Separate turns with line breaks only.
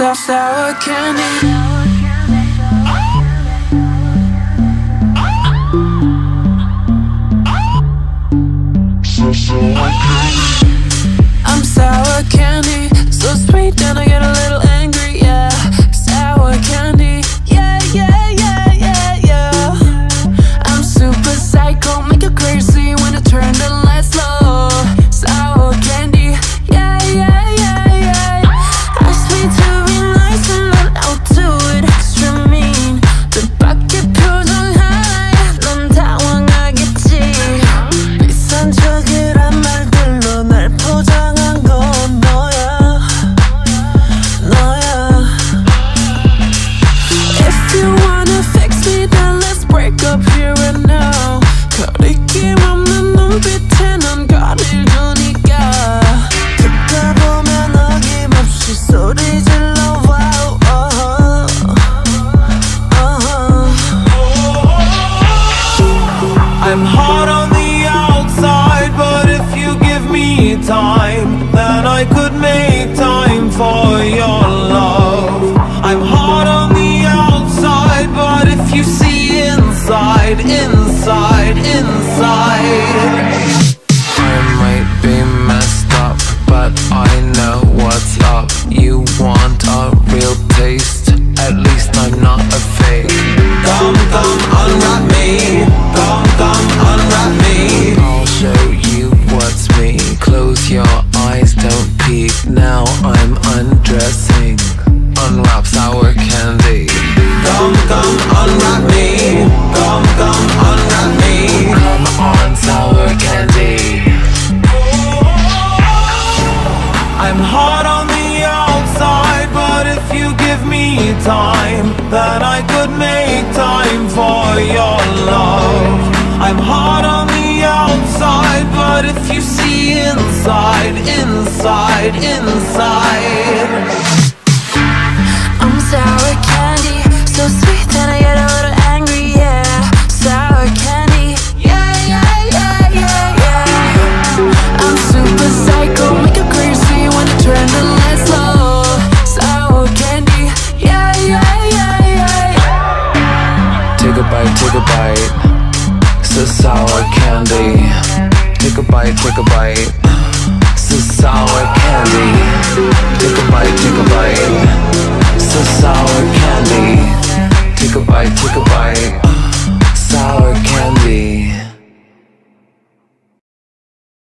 sour, sour candy. I'm sour candy, so sweet and I get a I'm
hard on the outside But if you give me time Then I could make time for your love. I'm hard on the outside But if you see inside, inside unwrap me Come, come, unwrap me Come
on, sour candy.
I'm hard on the outside But if you give me time that I could make time for your love. I'm hard on the outside But if you see inside, inside, inside.
take a bite. It's a sour candy. Take a bite, take a bite. It's a sour candy.